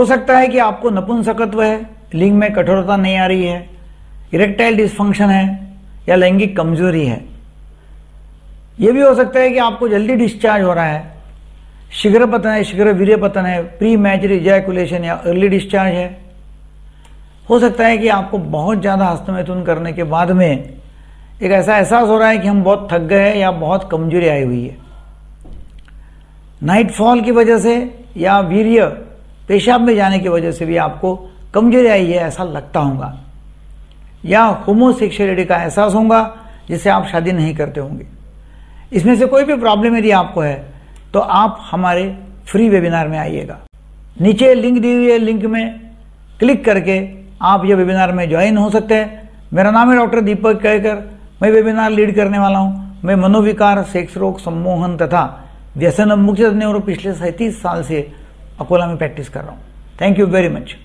हो सकता है कि आपको नपुंसकत्व है, लिंग में कठोरता नहीं आ रही है, इरेक्टाइल डिस्फंक्शन है, या लैंगिक कमज़ोरी है। यह भी हो सकता है कि आपको जल्दी डिस्चार्ज हो रहा है। शीघ्र पतन है, शीघ्र वीर्य पतन है प्री मैचर इजैकुलेशन या अर्ली डिस्चार्ज है। हो सकता है कि आपको बहुत ज़्यादा हस्तमैथुन करने के बाद में एक ऐसा एहसास हो रहा है कि हम बहुत थक गए हैं या बहुत कमज़ोरी आई हुई है। नाइट फॉल की वजह से या वीर्य पेशाब में जाने की वजह से भी आपको कमज़ोरी आई है, ऐसा लगता होगा। या होमोसेक्सुअलिटी का एहसास होगा जिससे आप शादी नहीं करते होंगे। इसमें से कोई भी प्रॉब्लम यदि आपको है तो आप हमारे फ्री वेबिनार में आइएगा। नीचे लिंक दी हुई है, लिंक में क्लिक करके आप ये वेबिनार में ज्वाइन हो सकते हैं। मेरा नाम है डॉक्टर दीपक कहकर मैं वेबिनार लीड करने वाला हूँ। मैं मनोविकार, सेक्स रोग, सम्मोहन तथा व्यसन तज्ञ और पिछले सैंतीस साल से अकोला में प्रैक्टिस कर रहा हूँ। Thank you very much